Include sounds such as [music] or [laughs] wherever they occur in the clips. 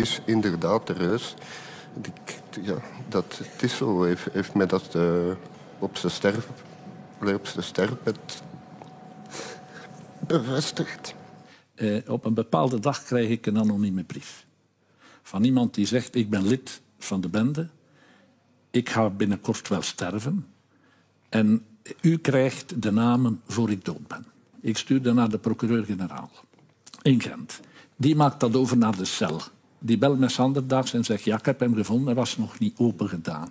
is inderdaad de reus. ja, dat, zo. Heeft, heeft mij dat uh, op zijn sterf, sterfbed bevestigd. Uh, op een bepaalde dag krijg ik een anonieme brief. Van iemand die zegt, ik ben lid van de bende. Ik ga binnenkort wel sterven. En u krijgt de namen voor ik dood ben. Ik stuurde naar de procureur-generaal in Gent. Die maakt dat over naar de cel. Die belt me Sanderdags en zegt, ja, ik heb hem gevonden, hij was nog niet open gedaan.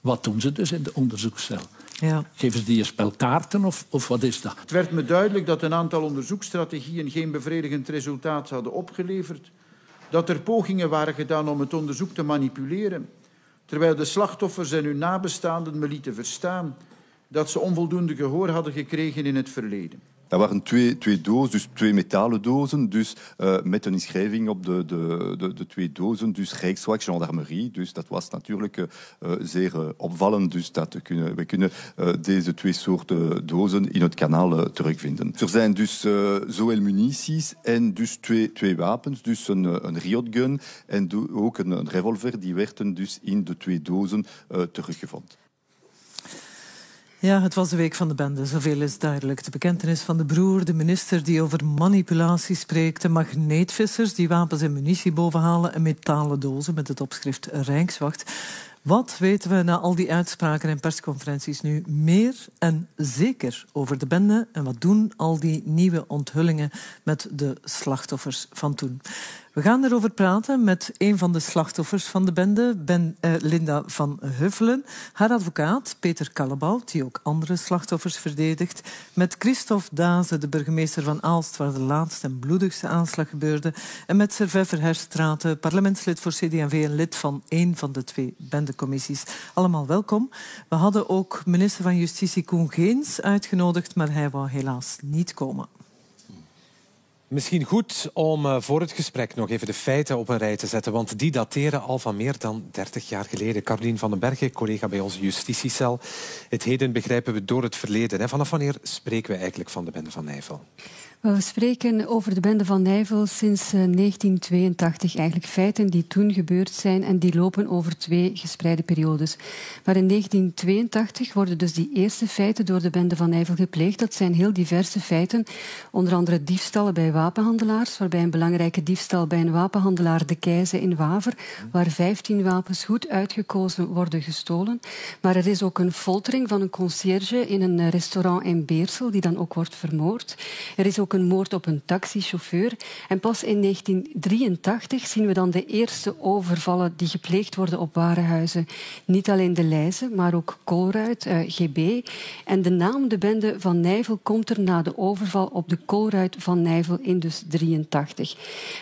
Wat doen ze dus in de onderzoekscel? Ja. Geven ze die een spel kaarten of, of wat is dat? Het werd me duidelijk dat een aantal onderzoeksstrategieën geen bevredigend resultaat hadden opgeleverd. Dat er pogingen waren gedaan om het onderzoek te manipuleren. Terwijl de slachtoffers en hun nabestaanden me lieten verstaan dat ze onvoldoende gehoor hadden gekregen in het verleden. Er waren twee, twee dozen, dus twee metalen dozen, dus, uh, met een inschrijving op de, de, de, de twee dozen, dus Rijkswacht, gendarmerie. Dus dat was natuurlijk uh, zeer uh, opvallend. Dus dat we kunnen, we kunnen deze twee soorten dozen in het kanaal terugvinden. Er zijn dus zowel munities en dus twee, twee wapens, dus een, een riotgun en ook een, een revolver, die werden dus in de twee dozen teruggevonden. Ja, het was de week van de bende, zoveel is duidelijk. De bekentenis van de broer, de minister die over manipulatie spreekt, de magneetvissers die wapens en munitie bovenhalen en metalen dozen met het opschrift Rijkswacht. Wat weten we na al die uitspraken en persconferenties nu meer en zeker over de bende? En wat doen al die nieuwe onthullingen met de slachtoffers van toen? We gaan erover praten met een van de slachtoffers van de bende, ben, uh, Linda van Huffelen. Haar advocaat, Peter Kallebout, die ook andere slachtoffers verdedigt. Met Christophe Daze, de burgemeester van Aalst, waar de laatste en bloedigste aanslag gebeurde. En met Servet Verherstraten, parlementslid voor CD&V en lid van één van de twee bendecommissies. Allemaal welkom. We hadden ook minister van Justitie Koen Geens uitgenodigd, maar hij wou helaas niet komen. Misschien goed om eh, voor het gesprek nog even de feiten op een rij te zetten, want die dateren al van meer dan 30 jaar geleden. Carolien van den Bergen, collega bij onze justitiecel. Het heden begrijpen we door het verleden. Vanaf wanneer spreken we eigenlijk van de bende van Nijvel? We spreken over de bende van Nijvel sinds 1982. Eh, Eigenlijk feiten die toen gebeurd zijn en die lopen over twee gespreide periodes. Maar in 1982 worden dus die eerste feiten door de bende van Nijvel gepleegd. Dat zijn heel diverse feiten. Onder andere diefstallen bij wapenhandelaars, waarbij een belangrijke diefstal bij een wapenhandelaar De Keizer in Waver, waar 15 wapens goed uitgekozen worden gestolen. Maar er is ook een foltering van een concierge in een restaurant in Beersel, die dan ook wordt vermoord. Er is ook een moord op een taxichauffeur. En pas in 1983 zien we dan de eerste overvallen die gepleegd worden op warenhuizen. Niet alleen de Leize, maar ook Colruid, eh, GB. En de naam de bende van Nijvel komt er na de overval op de Colruid van Nijvel in dus 83.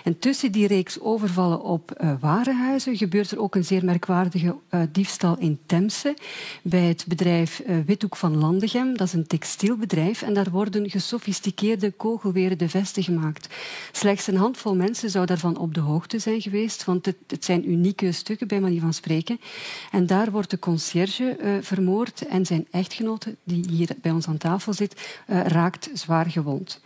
En tussen die reeks overvallen op uh, warenhuizen gebeurt er ook een zeer merkwaardige uh, diefstal in Temse bij het bedrijf Withoek van Landegem. Dat is een textielbedrijf en daar worden gesofisticeerde kogelweren de vesten gemaakt. Slechts een handvol mensen zou daarvan op de hoogte zijn geweest, want het, het zijn unieke stukken, bij manier van spreken. En daar wordt de conciërge uh, vermoord en zijn echtgenote, die hier bij ons aan tafel zit, uh, raakt zwaar gewond.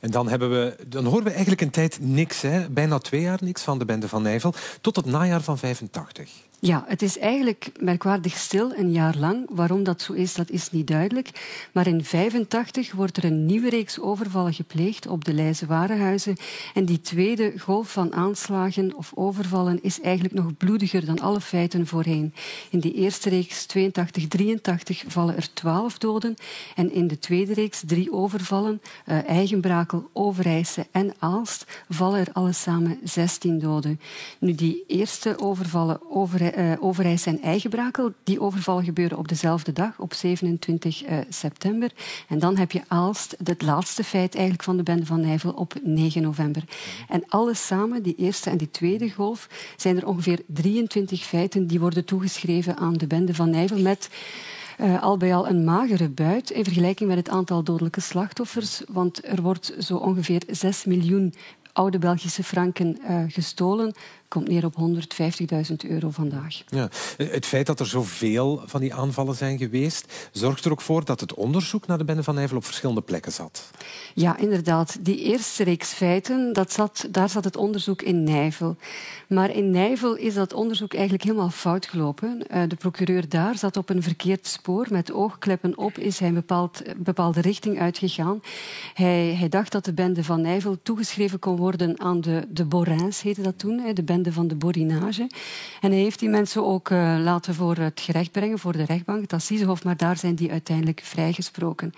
En dan, hebben we, dan horen we eigenlijk een tijd niks, hè? bijna twee jaar niks van de bende van Nijvel, tot het najaar van 85. Ja, het is eigenlijk merkwaardig stil een jaar lang. Waarom dat zo is, dat is niet duidelijk. Maar in 85 wordt er een nieuwe reeks overvallen gepleegd op de Leijse warenhuizen. En die tweede golf van aanslagen of overvallen is eigenlijk nog bloediger dan alle feiten voorheen. In die eerste reeks 82, 83 vallen er 12 doden. En in de tweede reeks drie overvallen, uh, Eigenbrakel, Overijse en Aalst, vallen er alle samen 16 doden. Nu, die eerste overvallen, Overijse uh, Overijs en Eigenbrakel. Die overvallen gebeuren op dezelfde dag, op 27 uh, eh, september. En dan heb je Aalst, het laatste feit eigenlijk van de bende van Nijvel, op 9 november. En alles samen, die eerste en die tweede golf, zijn er ongeveer 23 feiten die worden toegeschreven aan de bende van Nijvel met... Uh, al bij al een magere buit in vergelijking met het aantal dodelijke slachtoffers. Want er wordt zo ongeveer 6 miljoen oude Belgische franken gestolen. Komt neer op 150.000 euro vandaag. Ja. Het feit dat er zoveel van die aanvallen zijn geweest, zorgt er ook voor dat het onderzoek naar de bende van Nijvel op verschillende plekken zat. Ja, inderdaad. Die eerste reeks feiten, dat zat, daar zat het onderzoek in Nijvel. Maar in Nijvel is dat onderzoek eigenlijk helemaal fout gelopen. Uh, de procureur daar zat op een verkeerd spoor. Met oogkleppen op is hij een bepaald, bepaalde richting uitgegaan. Hij, hij dacht dat de bende van Nijvel toegeschreven kon worden aan de, de Borins, heette dat toen, de bende van de Borinage. En hij heeft die mensen ook uh, laten voor het gerecht brengen, voor de rechtbank, het Assisehof, maar daar zijn die uiteindelijk vrijgesproken.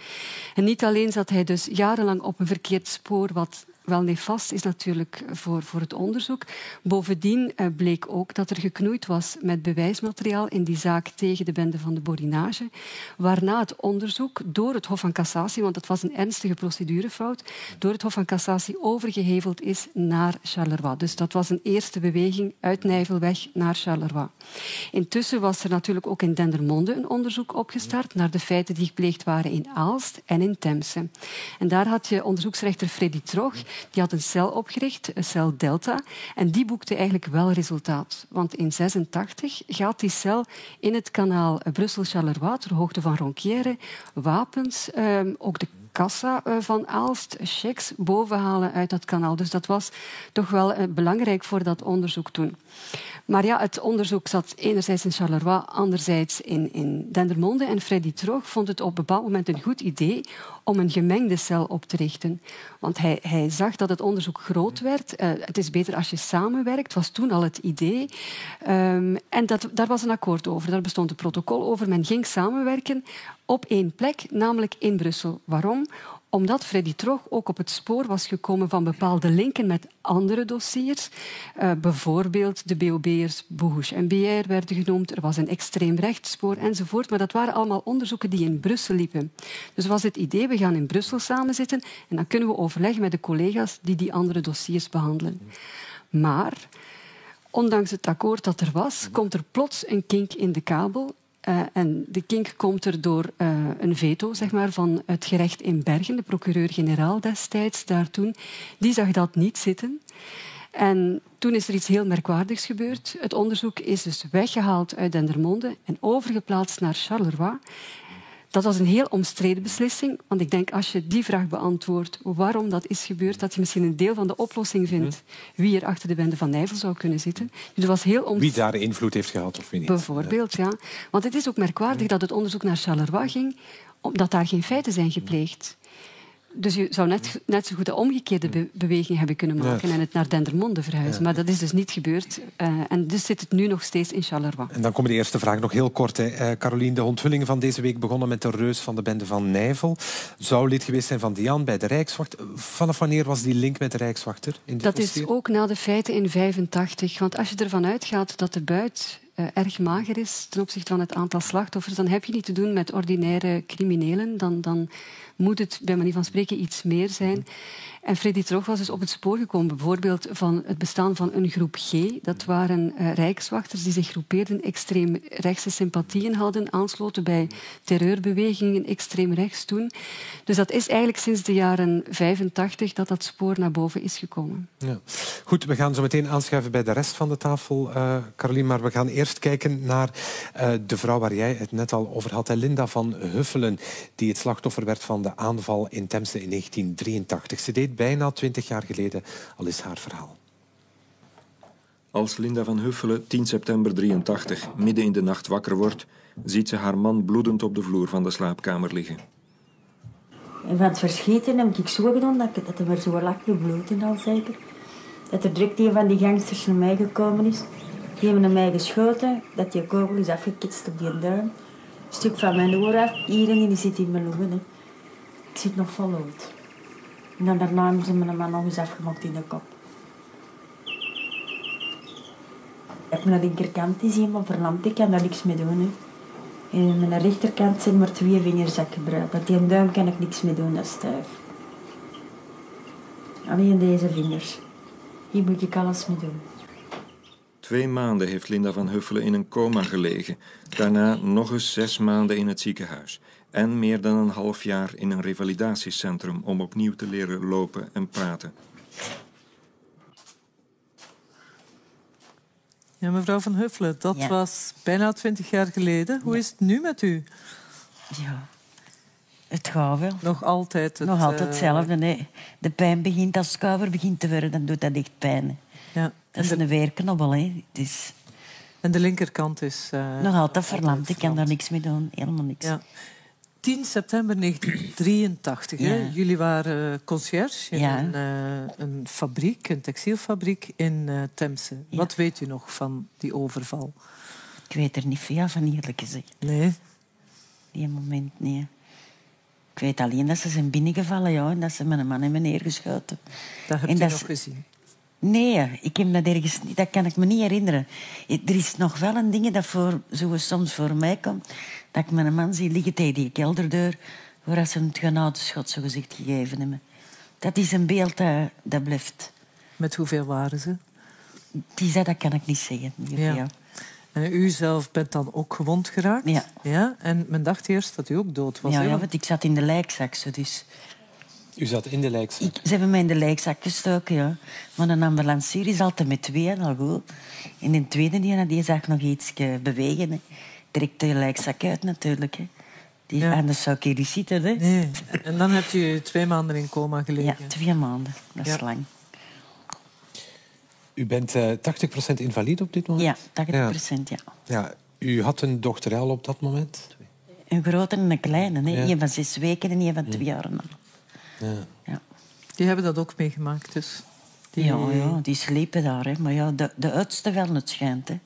En niet alleen zat hij dus jarenlang op een verkeerd spoor, wat wel nefast is natuurlijk voor, voor het onderzoek. Bovendien eh, bleek ook dat er geknoeid was met bewijsmateriaal in die zaak tegen de bende van de Borinage, waarna het onderzoek door het Hof van Cassatie, want het was een ernstige procedurefout, door het Hof van Cassatie overgeheveld is naar Charleroi. Dus dat was een eerste beweging uit Nijvelweg naar Charleroi. Intussen was er natuurlijk ook in Dendermonde een onderzoek opgestart naar de feiten die gepleegd waren in Aalst en in Temse. En daar had je onderzoeksrechter Freddy Trog die had een cel opgericht, een cel Delta, en die boekte eigenlijk wel resultaat. Want in 86 gaat die cel in het kanaal Brussel-Charleroi, ter hoogte van Ronquière, wapens, ehm, ook de kassa eh, van Aalst, checks, bovenhalen uit dat kanaal. Dus dat was toch wel eh, belangrijk voor dat onderzoek toen. Maar ja, het onderzoek zat enerzijds in Charleroi, anderzijds in, in Dendermonde. En Freddy Troog vond het op een bepaald moment een goed idee om een gemengde cel op te richten. Want hij, hij zag dat het onderzoek groot werd. Uh, het is beter als je samenwerkt, was toen al het idee. Um, en dat, daar was een akkoord over. Daar bestond een protocol over. Men ging samenwerken op één plek, namelijk in Brussel. Waarom? omdat Freddy Trog ook op het spoor was gekomen van bepaalde linken met andere dossiers. Uh, bijvoorbeeld de BOB'ers Boegouche en BR werden genoemd. Er was een extreem rechtsspoor enzovoort. Maar dat waren allemaal onderzoeken die in Brussel liepen. Dus was het idee, we gaan in Brussel samenzitten en dan kunnen we overleggen met de collega's die die andere dossiers behandelen. Maar ondanks het akkoord dat er was, komt er plots een kink in de kabel uh, en de kink komt er door uh, een veto zeg maar, van het gerecht in Bergen, de procureur-generaal destijds daar toen. Die zag dat niet zitten. En toen is er iets heel merkwaardigs gebeurd. Het onderzoek is dus weggehaald uit Dendermonde en overgeplaatst naar Charleroi. Dat was een heel omstreden beslissing, want ik denk als je die vraag beantwoordt waarom dat is gebeurd, dat je misschien een deel van de oplossing vindt wie er achter de bende van Nijvel zou kunnen zitten. Dus was heel Wie daar invloed heeft gehad of wie niet. Bijvoorbeeld, ja. Want het is ook merkwaardig dat het onderzoek naar Charleroi ging, omdat daar geen feiten zijn gepleegd. Dus je zou net, net zo goed de omgekeerde beweging hebben kunnen maken en het naar Dendermonde verhuizen. Maar dat is dus niet gebeurd. Uh, en dus zit het nu nog steeds in Charleroi. En dan komen de eerste vraag nog heel kort. Hè. Uh, Caroline, de onthullingen van deze week begonnen met de reus van de bende van Nijvel. Zou lid geweest zijn van Dian bij de Rijkswacht. Vanaf wanneer was die link met de Rijkswachter? In dat is ook na de feiten in 85. Want als je ervan uitgaat dat de buit uh, erg mager is ten opzichte van het aantal slachtoffers, dan heb je niet te doen met ordinaire criminelen. Dan, dan moet het bij manier van spreken iets meer zijn. En Freddy Trog was dus op het spoor gekomen, bijvoorbeeld van het bestaan van een groep G. Dat waren uh, rijkswachters die zich groepeerden, extreem rechtse sympathieën hadden, aansloten bij terreurbewegingen extreem rechts toen. Dus dat is eigenlijk sinds de jaren 85 dat dat spoor naar boven is gekomen. Ja. Goed, we gaan zo meteen aanschuiven bij de rest van de tafel, uh, Caroline. Maar we gaan eerst kijken naar uh, de vrouw waar jij het net al over had, Linda van Huffelen, die het slachtoffer werd van de aanval in Temse in 1983. Ze deed bijna twintig jaar geleden, al is haar verhaal. Als Linda van Huffelen 10 september 83 midden in de nacht wakker wordt, ziet ze haar man bloedend op de vloer van de slaapkamer liggen. En van het verschieten heb ik zo gedaan dat, dat er zo lag bloed en al zeker. Dat er direct een van die gangsters naar mij gekomen is. Die hebben naar mij geschoten, dat die kogel is afgekitst op die duim. Een stuk van mijn oor af, iedereen die zit in mijn longen. Ik zit nog vol uit. En dan daarna hebben ze me nog eens afgemaakt in de kop. Ik heb mijn linkerkant is helemaal verlamd, ik kan daar niks mee doen. Hè. En mijn rechterkant zijn maar twee vingers dat ik gebruik. Met die duim kan ik niks mee doen, dat is stijf. Alleen deze vingers. Hier moet ik alles mee doen. Twee maanden heeft Linda van Huffelen in een coma gelegen. Daarna nog eens zes maanden in het ziekenhuis en meer dan een half jaar in een revalidatiecentrum om opnieuw te leren lopen en praten. Ja, mevrouw Van Huffelen, dat was bijna twintig jaar geleden. Hoe is het nu met u? Ja, het gaat wel. Nog altijd het, Nog altijd eh, hetzelfde. Nee. De pijn begint, als het kouder begint te worden, dan doet dat echt pijn. Ja. Dat is een weerknobbel. Hè. Het is... En de linkerkant is... Eh, Nog altijd verlamd. Ik kan daar niks mee doen. Helemaal niks. Ja. 10 september 1983. Hè? Jullie waren eh, conciërge in Ja. een, eh, een fabriek, een textielfabriek in eh Temse. Ja. Wat weet u nog van die overval? Ik weet er niet veel van, eerlijk gezegd. Nee. Die moment, nee. Ik weet alleen dat ze zijn binnengevallen ja, en dat ze met een man hebben neergeschoten. Dat u dat nog gezien. Nee, ik heb dat ergens niet. Dat kan ik me niet herinneren. Er is nog wel een ding dat voor, soms voor mij komt. Dat ik mijn man zie liggen tegen die kelderdeur. Waar ze hem het genadeschot zo gezegd gegeven hebben. Dat is een beeld dat, dat blijft. Met hoeveel waren ze? Die zei, dat kan ik niet zeggen. Ja. En u zelf bent dan ook gewond geraakt? Ja. ja? En men dacht eerst dat u ook dood was. Ja, ja, Want- ik zat in de lijkzak. Dus U zat in de lijkzak. ik, ze hebben mij in de lijkzak gestoken. Ja. Maar een ambulancier is altijd met twee, al goed. En in de tweede die, die zag nog iets eh, bewegen. Hè. Direct de lijkzak uit natuurlijk. Hè. Die, Ja. Anders zou ik hier niet zitten. Hè. Nee. En dan hebt u twee maanden in coma gelegen. Ja, twee maanden. Dat is Ja. lang. U bent eh 80% invalide op dit moment? Ja, 80 procent, ja. Ja, u had een dochter al op dat moment? Een grote en een kleine. Hè. Ja. Eén van zes weken en één van twee jaar. Ja. Ja. Die hebben dat ook meegemaakt, dus. Die... Ja, ja, die slepen daar. Hè. Maar ja, de, de oudste wel, het schijnt. Hè.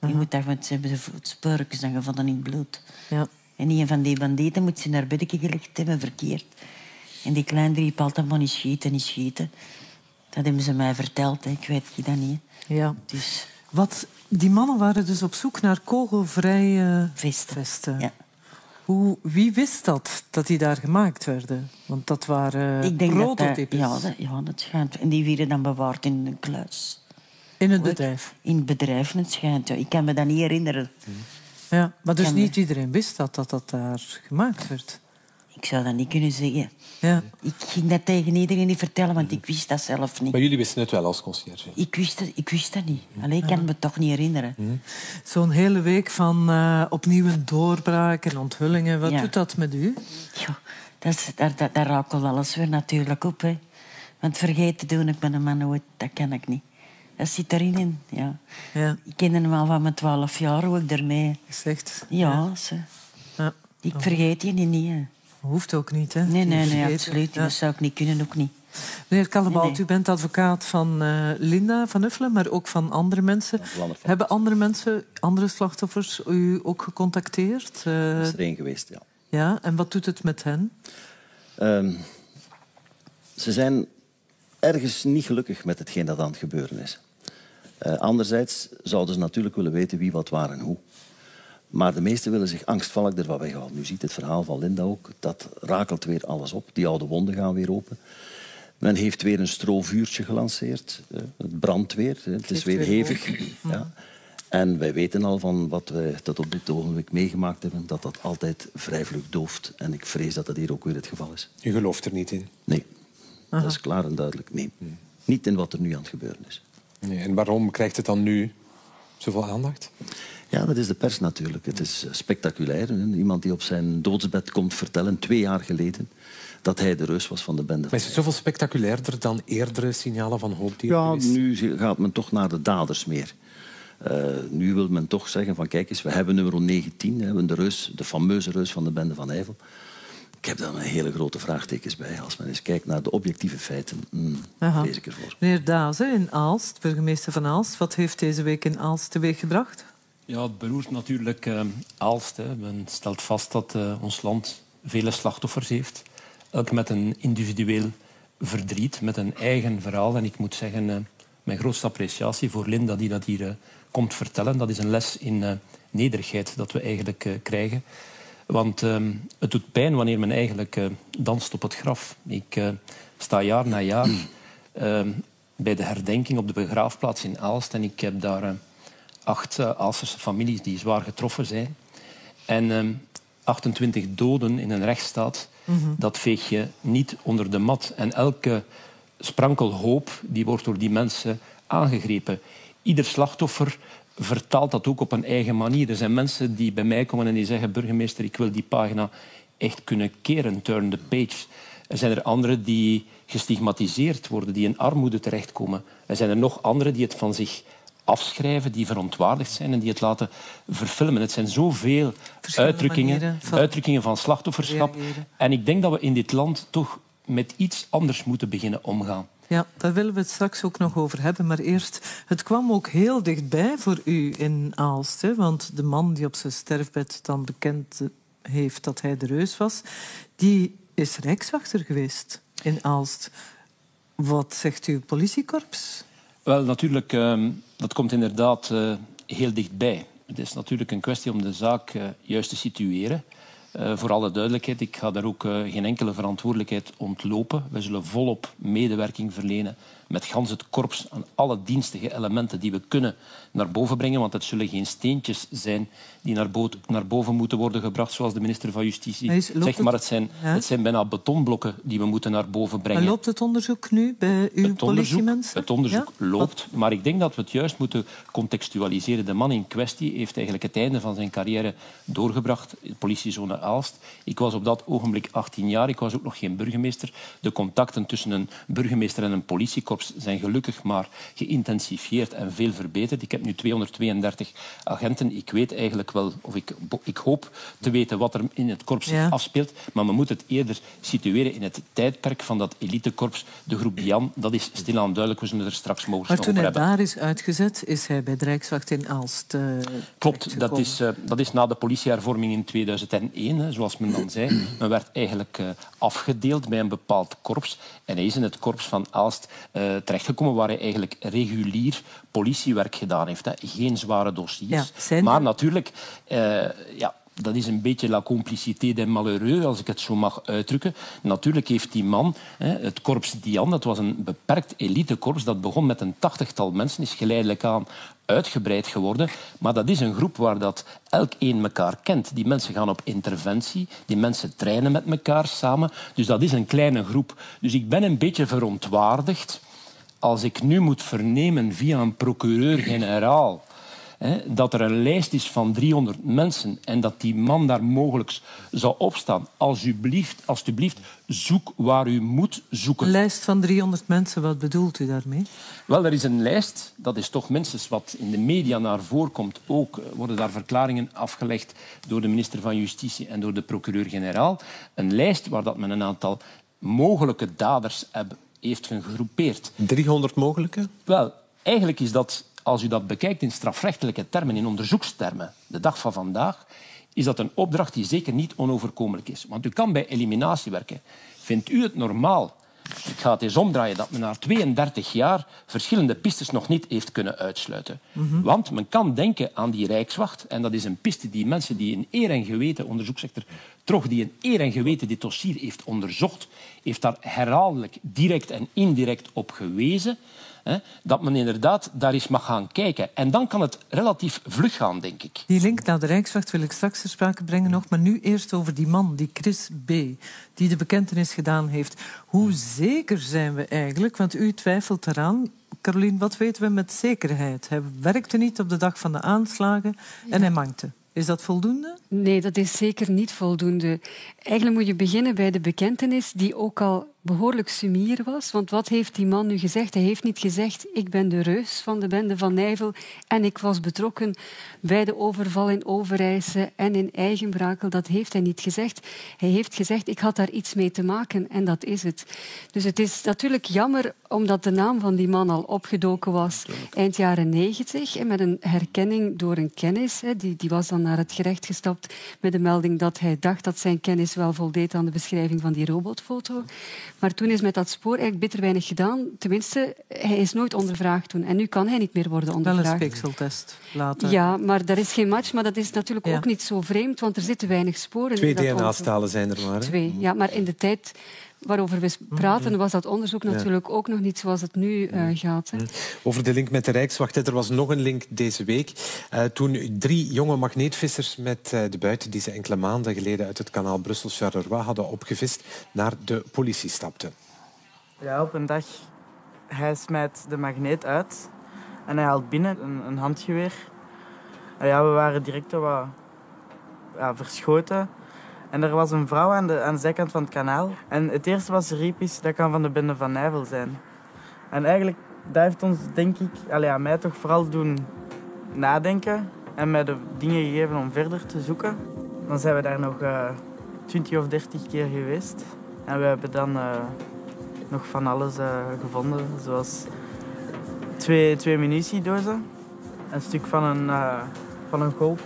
Die moet daar, want ze hebben de voetsporen dan gevonden in het bloed. Ja. En een van die bandieten moet ze naar bedden gelegd hebben, verkeerd. En die kleine riep altijd maar niet schieten, niet schieten. Dat hebben ze mij verteld, hè. ik weet dat niet. hè. Ja. Dus Wat, die mannen waren dus op zoek naar kogelvrije vesten. vesten. Ja. Hoe, wie wist dat, dat die daar gemaakt werden? Want dat waren ik denk dat, prototypes ja, dat, ja, dat schijnt. En die werden dan bewaard in een kluis. in het bedrijf. In het bedrijf, het schijnt. Ja. Ik kan me dat niet herinneren. Ja, maar dus niet iedereen wist dat, dat dat daar gemaakt werd. Ik zou dat niet kunnen zeggen. Ja. Ik ging dat tegen iedereen niet vertellen, want ik wist dat zelf niet. Maar jullie wisten het wel als conciërge? Ik wist, het, ik wist dat niet. Alleen ik kan me toch niet herinneren. Zo'n hele week van eh, opnieuw een doorbraak en onthullingen. Wat Ja. doet dat met u? Ja, dat, is, daar, daar, daar rakelt alles weer natuurlijk op. Hè. Want vergeten doe ik met een man nooit, dat kan ik niet. Dat zit erin. In, ja. Ja, Ik ken hem al van mijn twaalf jaar, hoe ik ermee... gezegd. Ja, ze. Ja. ik vergeet je niet. hè. Hoeft ook niet, hè? Nee, nee, nee, absoluut. Ja. Dat zou ik niet kunnen, ook niet. Meneer Nee, nee. u bent advocaat van eh, Linda van Uffelen, maar ook van andere mensen. Hebben andere mensen, andere slachtoffers, u ook gecontacteerd? Dat is er één geweest, ja. ja, en wat doet het met hen? Ehm, ze zijn ergens niet gelukkig met hetgeen dat aan het gebeuren is. Eh, anderzijds zouden ze natuurlijk willen weten wie, wat, waar en hoe. Maar de meesten willen zich angstvallig ervan weghalen. Nu ziet het verhaal van Linda ook. Dat rakelt weer alles op. Die oude wonden gaan weer open. Men heeft weer een strovuurtje gelanceerd. eh, Het brandt weer. hè. Het is weer hevig. Ja. En wij weten al van wat wij tot op dit ogenblik meegemaakt hebben, dat dat altijd vrij vlug dooft. En ik vrees dat dat hier ook weer het geval is. U gelooft er niet in? Nee, dat is klaar en duidelijk. Nee, niet in wat er nu aan het gebeuren is. Nee. En waarom krijgt het dan nu zoveel aandacht? Ja, dat is de pers natuurlijk. Het is eh, spectaculair. hè. Iemand die op zijn doodsbed komt vertellen, twee jaar geleden, dat hij de reus was van de bende. Maar is het zoveel spectaculairder dan eerdere signalen van hoop die er Ja, nu gaat men toch naar de daders meer. Eh, nu wil men toch zeggen van kijk eens, we hebben nummer 19, we hebben de, reus, de fameuze reus van de bende van Eiffel. Ik heb daar een hele grote vraagtekens bij. Als men eens kijkt naar de objectieve feiten, mm, ik ervoor. Meneer hè, in Aalst, burgemeester van Aalst. Wat heeft deze week in Aalst teweeggebracht? Ja, het beroert natuurlijk eh, Aalst. Hè. Men stelt vast dat eh, ons land vele slachtoffers heeft. Elk met een individueel verdriet, met een eigen verhaal. En ik moet zeggen, eh, mijn grootste appreciatie voor Linda die dat hier komt vertellen. Dat is een les in nederigheid dat we eigenlijk krijgen. Want eh, het doet pijn wanneer men eigenlijk danst op het graf. Ik sta jaar na jaar eh, bij de herdenking op de begraafplaats in Aalst. En ik heb daar... acht uh, families die zwaar getroffen zijn. En ehm 28 doden in een rechtsstaat, dat veeg je niet onder de mat. En elke sprankel hoop die wordt door die mensen aangegrepen. ieder slachtoffer vertaalt dat ook op een eigen manier. Er zijn mensen die bij mij komen en die zeggen... burgemeester, ik wil die pagina echt kunnen keren, turn the page. Er zijn er anderen die gestigmatiseerd worden, die in armoede terechtkomen. Er zijn er nog anderen die het van zich afschrijven, die verontwaardigd zijn en die het laten verfilmen. Het zijn zoveel uitdrukkingen van, uitdrukkingen van slachtofferschap. Reageren. En ik denk dat we in dit land toch met iets anders moeten beginnen omgaan. Ja, daar willen we het straks ook nog over hebben. Maar eerst, het kwam ook heel dichtbij voor u in Aalst. Hè? Want de man die op zijn sterfbed dan bekend heeft dat hij de reus was, die is rijkswachter geweest in Aalst. Wat zegt uw politiekorps? Wel, natuurlijk, uh, dat komt inderdaad uh, heel dichtbij. Het is natuurlijk een kwestie om de zaak uh, juist te situeren. Uh, voor alle duidelijkheid, ik ga daar ook geen enkele verantwoordelijkheid ontlopen. We zullen volop medewerking verlenen met gans het korps aan alle dienstige elementen die we kunnen naar boven brengen. Want het zullen geen steentjes zijn die naar, naar boven moeten worden gebracht, zoals de minister van Justitie zegt. Maar het zijn, het zijn bijna betonblokken die we moeten naar boven brengen. Maar loopt het onderzoek nu bij uw het politiemensen? Het onderzoek loopt, maar ik denk dat we het juist moeten contextualiseren. De man in kwestie heeft eigenlijk het einde van zijn carrière doorgebracht in de politiezone Aalst. Ik was op dat ogenblik 18 jaar, ik was ook nog geen burgemeester. De contacten tussen een burgemeester en een politiekorps zijn gelukkig maar geïntensifieerd en veel verbeterd. Ik heb nu 232 agenten. Ik weet eigenlijk wel, of ik, ik hoop te weten wat er in het korps zich afspeelt. Maar we moeten het eerder situeren in het tijdperk van dat elitekorps. De groep Jan, dat is stilaan duidelijk. We zullen er straks mogelijk over hebben. Maar toen hij daar is uitgezet, is hij bij de Rijkswacht in Aalst uh, Klopt, dat is, uh, dat is na de politiehervorming in 2001, hè, zoals men dan zei. Men werd eigenlijk uh, afgedeeld bij een bepaald korps. En hij is in het korps van Aalst terechtgekomen, waar hij eigenlijk regulier politiewerk gedaan heeft. Hè. Geen zware dossiers. Ja, maar natuurlijk, uh, ja, dat is een beetje la complicité des malheureux, als ik het zo mag uitdrukken. Natuurlijk heeft die man, het korps Dian, dat was een beperkt elitekorps, dat begon met een tachtigtal mensen, is geleidelijk aan uitgebreid geworden. Maar dat is een groep waar dat elk een elkaar kent. Die mensen gaan op interventie, die mensen trainen met elkaar samen. Dus dat is een kleine groep. Dus ik ben een beetje verontwaardigd als ik nu moet vernemen via een procureur-generaal dat er een lijst is van 300 mensen en dat die man daar mogelijk zou opstaan. Alsjeblieft, alsjeblieft, zoek waar u moet zoeken. Een lijst van 300 mensen, wat bedoelt u daarmee? Wel, er is een lijst, dat is toch minstens wat in de media naar voren komt. Ook worden daar verklaringen afgelegd door de minister van Justitie en door de procureur-generaal. Een lijst waar dat men een aantal mogelijke daders heeft gegroepeerd. 300 mogelijke? Wel, eigenlijk is dat als u dat bekijkt in strafrechtelijke termen, in onderzoekstermen, de dag van vandaag, is dat een opdracht die zeker niet onoverkomelijk is. Want u kan bij eliminatie werken. Vindt u het normaal, ik ga het eens omdraaien, dat men na 32 jaar verschillende pistes nog niet heeft kunnen uitsluiten? Mhm. Want men kan denken aan die Rijkswacht, en dat is een piste die mensen die in eer en geweten, onderzoeksector Trog, die in eer en geweten dit dossier heeft onderzocht, heeft daar herhaaldelijk direct en indirect op gewezen Hè, dat men inderdaad daar eens mag gaan kijken. En dan kan het relatief vlug gaan, denk ik. Die link naar de Rijkswacht wil ik straks ter sprake brengen nog. Maar nu eerst over die man, die Chris B., die de bekentenis gedaan heeft. Hoe zeker zijn we eigenlijk? Want u twijfelt eraan. Caroline, wat weten we met zekerheid? Hij werkte niet op de dag van de aanslagen en hij mankte. Is dat voldoende? Nee, dat is zeker niet voldoende. Eigenlijk moet je beginnen bij de bekentenis, die ook al behoorlijk sumier was. Want wat heeft die man nu gezegd? Hij heeft niet gezegd, ik ben de reus van de bende van Nijvel en ik was betrokken bij de overval in Overijse en in Eigenbrakel. Dat heeft hij niet gezegd. Hij heeft gezegd, ik had daar iets mee te maken en dat is het. Dus het is natuurlijk jammer omdat de naam van die man al opgedoken was eind jaren negentig met een herkenning door een kennis. Die, die was dan naar het gerecht gestapt met de melding dat hij dacht dat zijn kennis wel voldeed aan de beschrijving van die robotfoto. Maar toen is met dat spoor eigenlijk bitter weinig gedaan. Tenminste, hij is nooit ondervraagd toen. En nu kan hij niet meer worden ondervraagd. Wel een speekseltest later. Ja, maar daar is geen match. Maar dat is natuurlijk ook niet zo vreemd, want er zitten weinig sporen. Twee DNA-stalen zijn er maar. Twee, ja. Maar in de tijd waarover we praten, was dat onderzoek natuurlijk ook nog niet zoals het nu uh, gaat. Hè. Over de link met de Rijkswacht. Er was nog een link deze week. Uh, toen drie jonge magneetvissers met uh, de buiten die ze enkele maanden geleden uit het kanaal Brussel-Charleroi hadden opgevist, naar de politie stapten. Ja, op een dag hij smijt de magneet uit En hij haalt binnen een, een handgeweer. En ja, we waren direct wat ja, verschoten. En er was een vrouw aan de, aan zijkant van het kanaal. En het eerste wat ze riep is, dat kan van de bende van Nijvel zijn. En eigenlijk, dat heeft ons, denk ik, allee, aan mij toch vooral doen nadenken. En mij de dingen gegeven om verder te zoeken. Dan zijn we daar nog uh, 20 of 30 keer geweest. En we hebben dan uh, nog van alles uh, gevonden. Zoals twee, twee munitiedozen. Een stuk van een, van een golf.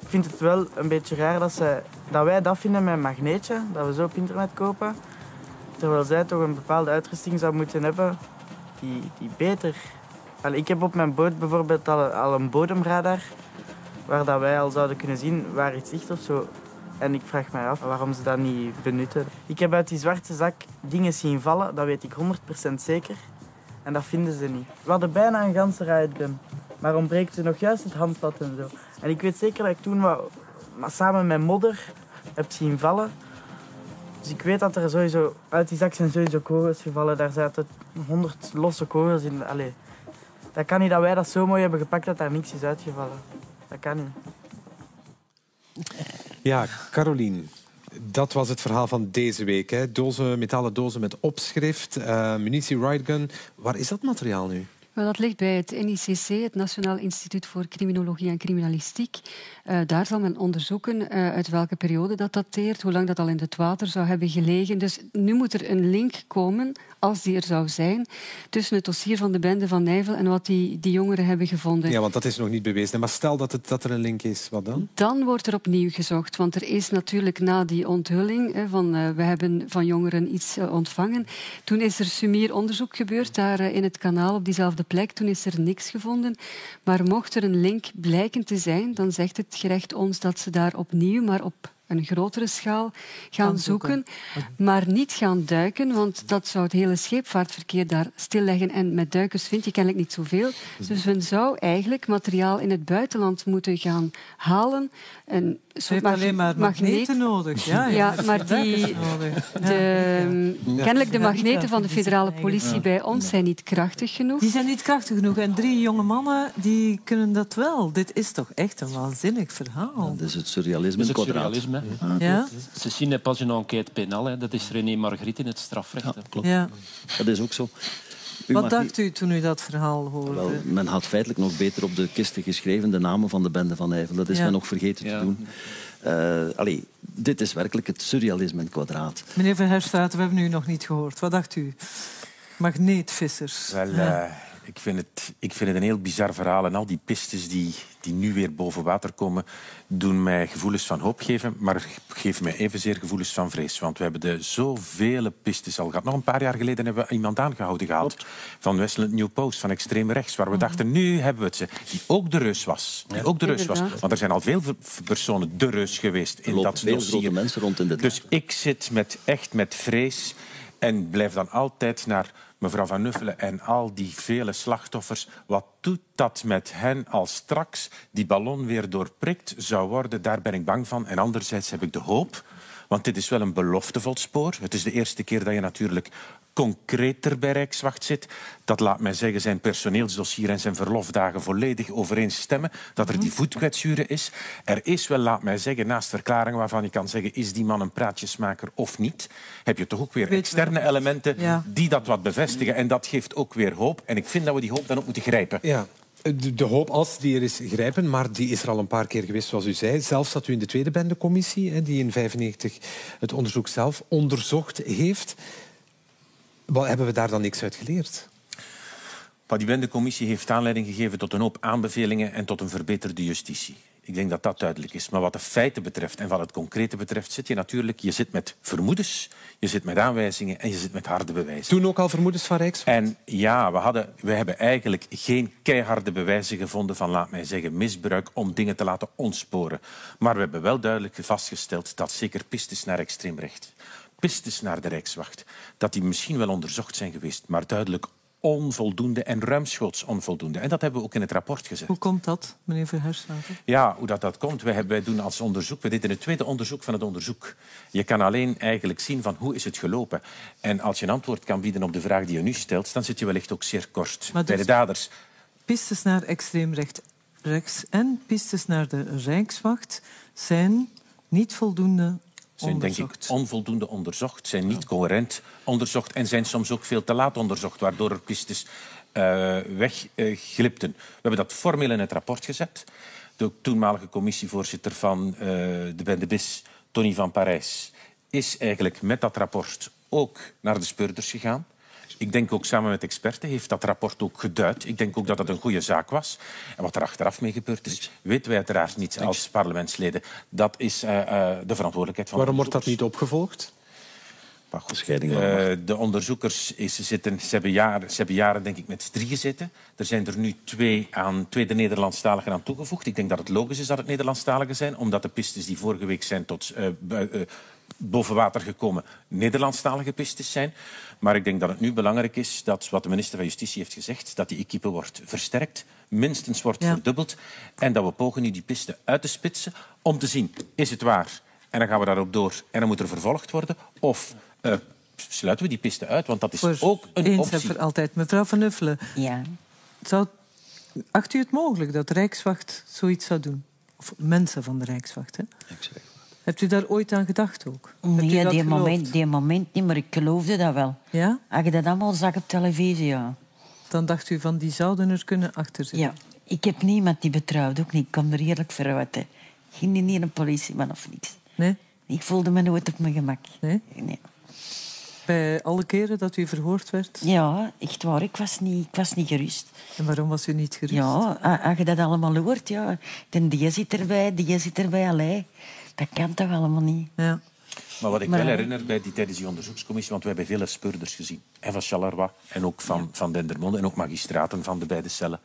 Ik vind het wel een beetje raar dat, ze, dat wij dat vinden met een magneetje. Dat we zo op internet kopen. Terwijl zij toch een bepaalde uitrusting zou moeten hebben die, die beter... Allee, ik heb op mijn boot bijvoorbeeld al, al een bodemradar. Waar dat wij al zouden kunnen zien waar iets ligt of zo. En ik vraag mij af waarom ze dat niet benutten. Ik heb uit die zwarte zak dingen zien vallen, dat weet ik 100% zeker. En dat vinden ze niet. We hadden bijna een ganse rijden, maar ontbreekt ze nog juist het handvat en zo. En ik weet zeker dat ik toen wat, samen met modder heb zien vallen. Dus ik weet dat er sowieso, uit die zak zijn sowieso kogels gevallen. Daar zaten honderd losse kogels in. Allee, dat kan niet dat wij dat zo mooi hebben gepakt dat daar niks is uitgevallen. Dat kan niet. Ja, Carolien. Dat was het verhaal van deze week. Hè. Dozen, metalen dozen met opschrift, uh, munitie, ridegun. Waar is dat materiaal nu? Wel, dat ligt bij het NICC, het Nationaal Instituut voor Criminologie en Criminalistiek. Uh, daar zal men onderzoeken uh, uit welke periode dat dateert, hoe lang dat al in het water zou hebben gelegen. Dus nu moet er een link komen, als die er zou zijn, tussen het dossier van de bende van Nijvel en wat die, die jongeren hebben gevonden. Ja, want dat is nog niet bewezen. Maar stel dat, het, dat er een link is, wat dan? Dan wordt er opnieuw gezocht. Want er is natuurlijk na die onthulling hè, van uh, we hebben van jongeren iets ontvangen. Toen is er sumier onderzoek gebeurd daar in het kanaal op diezelfde plek. Toen is er niks gevonden. Maar mocht er een link blijken te zijn, dan zegt het gerecht ons dat ze daar opnieuw, maar op een grotere schaal gaan, zoeken. zoeken. Maar niet gaan duiken, want dat zou het hele scheepvaartverkeer daar stilleggen. En met duikers vind je kennelijk niet zoveel. Dus men zou eigenlijk materiaal in het buitenland moeten gaan halen. Een soort mag alleen maar magneten nodig. Ja, ja. ja maar die, de, ja. kennelijk de magneten van de federale politie bij ons zijn niet krachtig genoeg. Die zijn niet krachtig genoeg. En drie jonge mannen die kunnen dat wel. Dit is toch echt een waanzinnig verhaal. dat is het surrealisme in surrealisme. Ja. Ceci n'est pas une enquête pénale. Dat is René Margriet in het strafrecht. Ja, klopt. Ja. Dat is ook zo. U Wat dacht u toen u dat verhaal hoorde? Wel, men had feitelijk nog beter op de kisten geschreven de namen van de bende van Eiffel. Dat is men nog vergeten te doen. Uh, allee, dit is werkelijk het surrealisme in kwadraat. Meneer Van Herstraat, we hebben u nog niet gehoord. Wat dacht u? Magneetvissers. Wel, uh, ik, vind het, ik vind het een heel bizar verhaal. En al die pistes die, die nu weer boven water komen, doen mij gevoelens van hoop geven, maar geven mij evenzeer gevoelens van vrees. Want we hebben de zoveel pistes al gehad. Nog een paar jaar geleden hebben we iemand aangehouden gehad van Westland New Post, van extreem rechts, waar we mhm. dachten, nu hebben we het ze. Die ook de reus was. Die ook de reus was. Want er zijn al veel personen de reus geweest in dat veel grote mensen rond in de Dus ik zit met, echt met vrees en blijf dan altijd naar mevrouw Van Nuffelen en al die vele slachtoffers. Wat doet dat met hen als straks die ballon weer doorprikt zou worden? Daar ben ik bang van. En anderzijds heb ik de hoop want dit is wel een beloftevol spoor. Het is de eerste keer dat je natuurlijk concreter bij Rijkswacht zit. Dat laat mij zeggen zijn personeelsdossier en zijn verlofdagen volledig overeenstemmen. Dat er die voetkwetsuren is. Er is wel, laat mij zeggen, naast verklaringen waarvan je kan zeggen is die man een praatjesmaker of niet, heb je toch ook weer externe elementen die dat wat bevestigen. En dat geeft ook weer hoop. En ik vind dat we die hoop dan ook moeten grijpen. Ja. De, de, hoop als die er is grijpen, maar die is er al een paar keer geweest, zoals u zei. Zelfs zat u in de tweede bendecommissie, die in 1995 het onderzoek zelf onderzocht heeft. Wat hebben we daar dan niks uit geleerd? Maar die bendecommissie heeft aanleiding gegeven tot een hoop aanbevelingen en tot een verbeterde justitie. Ik denk dat dat duidelijk is. Maar wat de feiten betreft en wat het concrete betreft, zit je natuurlijk je zit met vermoedens, je zit met aanwijzingen en je zit met harde bewijzen. Toen ook al vermoedens van Rijks? En ja, we, hadden, we hebben eigenlijk geen keiharde bewijzen gevonden van, laat mij zeggen, misbruik om dingen te laten ontsporen. Maar we hebben wel duidelijk vastgesteld dat zeker pistes naar extreemrecht, pistes naar de Rijkswacht, dat die misschien wel onderzocht zijn geweest, maar duidelijk onvoldoende en ruimschoots onvoldoende. En dat hebben we ook in het rapport gezet. Hoe komt dat, meneer Verherstraten? Ja, hoe dat, dat komt. Wij, wij doen als onderzoek, we deden het tweede onderzoek van het onderzoek. Je kan alleen eigenlijk zien van hoe is het gelopen. En als je een antwoord kan bieden op de vraag die je nu stelt, dan zit je wellicht ook zeer kort. bij de daders pistes naar extreem recht, rechts en pistes naar de Rijkswacht zijn niet voldoende zijn denk ik onvoldoende onderzocht, zijn niet coherent onderzocht en zijn soms ook veel te laat onderzocht, waardoor er pistes uh, wegglipten. We hebben dat formeel in het rapport gezet. De toenmalige commissievoorzitter van uh, de Bende Bis, Tony van Parijs, is eigenlijk met dat rapport ook naar de speurders gegaan. Ik denk ook samen met experten heeft dat rapport ook geduid. Ik denk ook dat het een goede zaak was. En wat er achteraf mee gebeurd is, weten wij uiteraard niet als parlementsleden. Dat is uh, uh, de verantwoordelijkheid van Waarom wordt dat niet opgevolgd? Maar goed, uh, de onderzoekers is, zitten, ze, hebben jaren, ze hebben jaren denk ik met drie gezeten. Er zijn er nu twee, aan, twee de Nederlandstaligen aan toegevoegd. Ik denk dat het logisch is dat het Nederlandstaligen zijn, omdat de pistes die vorige week zijn tot uh, uh, boven water gekomen Nederlandstalige pistes zijn. Maar ik denk dat het nu belangrijk is dat, wat de minister van Justitie heeft gezegd, dat die equipe wordt versterkt, minstens wordt ja. verdubbeld en dat we pogen nu die pisten uit te spitsen om te zien, is het waar? En dan gaan we daarop door en dan moet er vervolgd worden. Of uh, sluiten we die piste uit, want dat is voor ook een eens optie. voor altijd. Mevrouw Van Uffelen, ja. zou, acht u het mogelijk dat de Rijkswacht zoiets zou doen? Of mensen van de Rijkswacht, hè? Hebt u daar ooit aan gedacht ook? Nee, die moment, die moment niet, maar ik geloofde dat wel. Ja? Als je dat allemaal zag op televisie, ja. Dan dacht u van, die zouden er kunnen achter zitten? Ja. Ik heb niemand die betrouwt, ook niet. Ik kom er eerlijk voor uit. Hè. Geen niet een politieman of niets. Nee? Ik voelde me nooit op mijn gemak. Nee? nee. Bij alle keren dat u verhoord werd? Ja, echt waar. Ik was niet, ik was niet gerust. En waarom was u niet gerust? Ja, als je dat allemaal hoort, ja. Den die zit erbij, die zit erbij, allee. Dat kan toch allemaal niet? Ja. Maar wat ik Maar- wel herinner bij die, tijdens die onderzoekscommissie, want we hebben vele speurders gezien. En van Charleroi en ook van, van Dendermonde en ook magistraten van de beide cellen.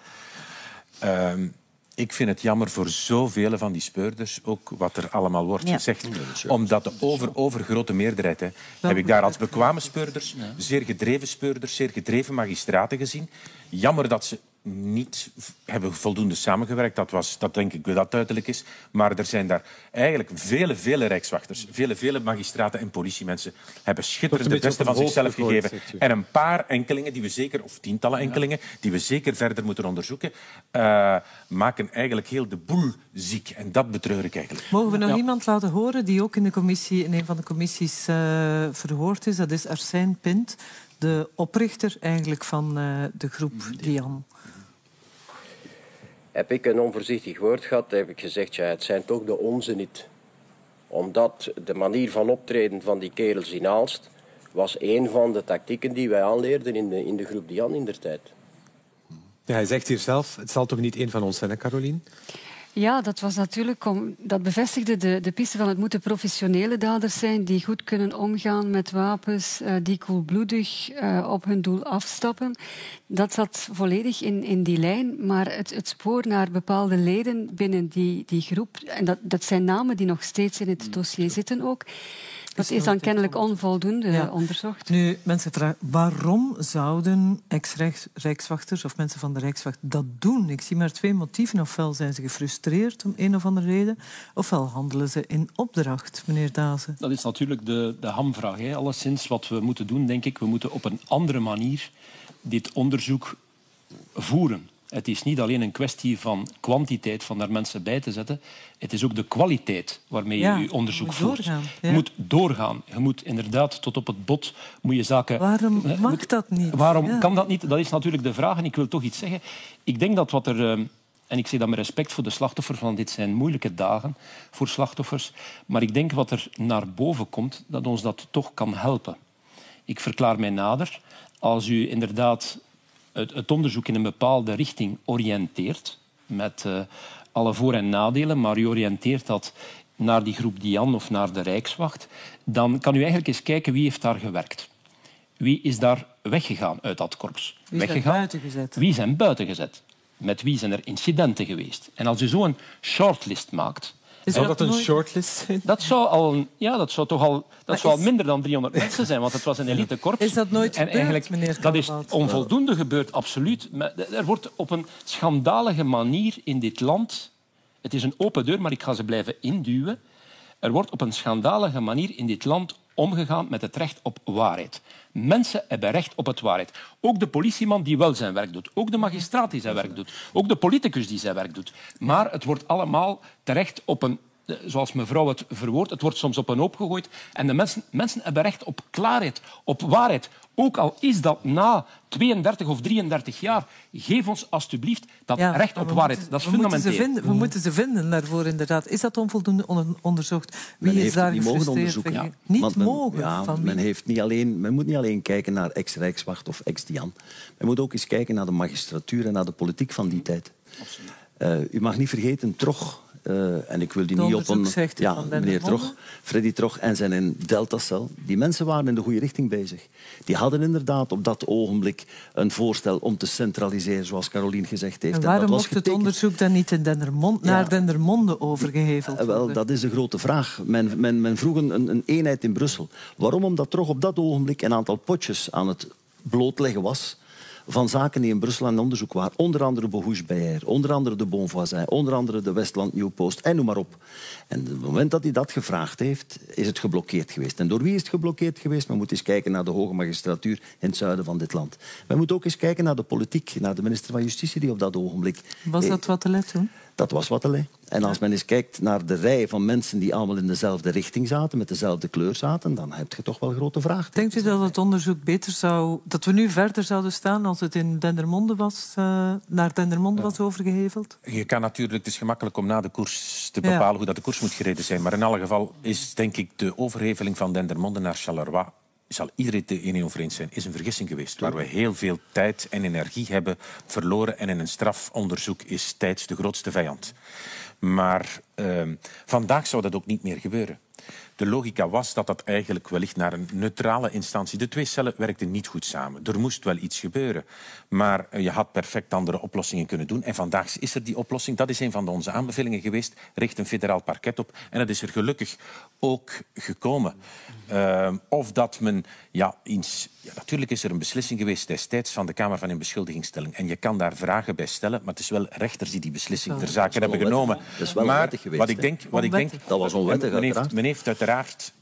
Ehm, ik vind het jammer voor zoveel van die speurders, ook wat er allemaal wordt Ja. gezegd. Omdat de over, overgrote meerderheid, hè, heb ik daar als bekwame speurders, zeer gedreven speurders, zeer gedreven magistraten gezien. Jammer dat ze niet hebben voldoende samengewerkt, dat, was, dat denk ik dat duidelijk is. Maar er zijn daar eigenlijk vele, vele rijkswachters, vele, vele magistraten en politiemensen hebben schitterend het beste van zichzelf gegeven. En een paar enkelingen die we zeker, of tientallen enkelingen, die we zeker verder moeten onderzoeken, eh, maken eigenlijk heel de boel ziek. En dat betreur ik eigenlijk. Mogen we nog Ja. iemand laten horen die ook in, de commissie, in een van de commissies eh, verhoord is? Dat is Arsène Pint, de oprichter eigenlijk van eh, de groep Dian. Heb ik een onvoorzichtig woord gehad, heb ik gezegd, ja, het zijn toch de onze niet. Omdat de manier van optreden van die kerels in Aalst was een van de tactieken die wij aanleerden in de, in de groep Dian in der tijd. Ja, hij zegt hier zelf, het zal toch niet één van ons zijn, hè, Carolien? Ja, dat was natuurlijk om, dat bevestigde de, de piste van het moeten professionele daders zijn die goed kunnen omgaan met wapens, eh, die koelbloedig eh, op hun doel afstappen. Dat zat volledig in, in die lijn, maar het, het spoor naar bepaalde leden binnen die, die groep, en dat, dat zijn namen die nog steeds in het dossier zitten ook, dat is dan kennelijk onvoldoende Ja. onderzocht. Nu, mensen vragen, waarom zouden ex-rijkswachters of mensen van de Rijkswacht dat doen? Ik zie maar twee motieven. Ofwel zijn ze gefrustreerd om een of andere reden, ofwel handelen ze in opdracht, meneer Dazen. Dat is natuurlijk de, de hamvraag. Hè. Alleszins wat we moeten doen, denk ik, we moeten op een andere manier dit onderzoek voeren. Het is niet alleen een kwestie van kwantiteit van daar mensen bij te zetten. Het is ook de kwaliteit waarmee Ja, je je onderzoek voert. ja. Je moet doorgaan. Je moet inderdaad tot op het bot moet je zaken... Waarom Eh, mag moet- dat niet? Waarom Ja. kan dat niet? Dat is natuurlijk de vraag. En ik wil toch iets zeggen. Ik denk dat wat er... eh, En ik zeg dat met respect voor de slachtoffers, want dit zijn moeilijke dagen voor slachtoffers. Maar ik denk wat er naar boven komt, dat ons dat toch kan helpen. Ik verklaar mij nader. Als u inderdaad het, het onderzoek in een bepaalde richting oriënteert, met eh, alle voor- en nadelen, maar u oriënteert dat naar die groep Dian of naar de Rijkswacht, dan kan u eigenlijk eens kijken wie heeft daar gewerkt. Wie is daar weggegaan uit dat korps? Wie daar weggegaan? buiten gezet? Wie zijn buiten gezet? Met wie zijn er incidenten geweest? En als u zo een shortlist maakt... Is Zou dat dat een nooit- shortlist zijn? Dat zou, al ja, dat zou toch al, dat Maar zou al minder dan 300 mensen zijn, want het was een elitekorps. Is dat nooit en gebeurd, eigenlijk, meneer Dat is onvoldoende gebeurd, absoluut. Maar er wordt op een schandalige manier in dit land... Het is een open deur, maar ik ga ze blijven induwen. Er wordt op een schandalige manier in dit land omgegaan met het recht op waarheid. Mensen hebben recht op het waarheid. Ook de politieman die wel zijn werk doet. Ook de magistraat die zijn werk doet. Ook de politicus die zijn werk doet. Maar het wordt allemaal terecht op een zoals mevrouw het verwoordt, het wordt soms op een hoop gegooid. En de mensen, mensen hebben recht op klaarheid, op waarheid. Ook al is dat na 32 of 33 jaar, geef ons alstublieft dat Ja, recht op waarheid. moeten- dat is we moeten vinden- we moeten ze vinden daarvoor, inderdaad. Is dat onvoldoende on- onderzocht? Wie Men is daar niet mogen onderzoeken. Niet Want men, mogen. Ja, van men, heeft niet alleen, men moet niet alleen kijken naar ex-Rijkswacht of ex-Dian. Men moet ook eens kijken naar de magistratuur en naar de politiek van die tijd. Eh, u mag niet vergeten, Trog, eh, en ik wil die niet op een... Ja, van meneer. Trog, Freddy Trog en zijn in Deltacel. Die mensen waren in de goede richting bezig. Die hadden inderdaad op dat ogenblik een voorstel om te centraliseren, zoals Carolien gezegd heeft. En En waarom dat was mocht het onderzoek dan niet in Dendermond, naar Dendermonde overgeheveld Eh, Wel, dat is de grote vraag. Men, men, men vroeg een, een eenheid in Brussel. Waarom? Omdat toch op dat ogenblik een aantal potjes aan het blootleggen was van zaken die in Brussel aan onderzoek waren. Onder andere Bohouche Bayer, onder andere de Bonvoisin, onder andere de Westland New Post en noem maar op. En op het moment dat hij dat gevraagd heeft, is het geblokkeerd geweest. En door wie is het geblokkeerd geweest? Men moet eens kijken naar de hoge magistratuur in het zuiden van dit land. Men moet ook eens kijken naar de politiek, naar de minister van Justitie die op dat ogenblik... Was dat wat te let toen? Dat was Wattelet. En als men eens kijkt naar de rij van mensen die allemaal in dezelfde richting zaten, met dezelfde kleur zaten, dan heb je toch wel grote vragen. Denkt u dat het onderzoek beter zou... dat we nu verder zouden staan als het in Dendermonde was, eh, naar Dendermonde was overgeheveld? Je kan natuurlijk, het is gemakkelijk om na de koers te Ja. bepalen hoe dat de koers moet gereden zijn. Maar in alle geval is, denk ik, de overheveling van Dendermonde naar Charleroi zal iedereen het er over eens zijn, is een vergissing geweest. Waar we heel veel tijd en energie hebben verloren. En in een strafonderzoek is tijd de grootste vijand. Maar ehm, vandaag zou dat ook niet meer gebeuren. De logica was dat dat eigenlijk wellicht naar een neutrale instantie... De twee cellen werkten niet goed samen. Er moest wel iets gebeuren. Maar eh, je had perfect andere oplossingen kunnen doen. En vandaag is er die oplossing. Dat is een van onze aanbevelingen geweest. Richt een federaal parket op. En dat is er gelukkig ook gekomen. Ehm, of dat men... Ja, eens, ja, natuurlijk is er een beslissing geweest destijds van de Kamer van Inbeschuldigingsstelling. En je kan daar vragen bij stellen. Maar het is wel rechters die die beslissing ter zake hebben genomen. Dat is wel maar onwettig geweest, wat ik denk... Wat ik denk. Dat was onwettig, men heeft, men heeft uiteraard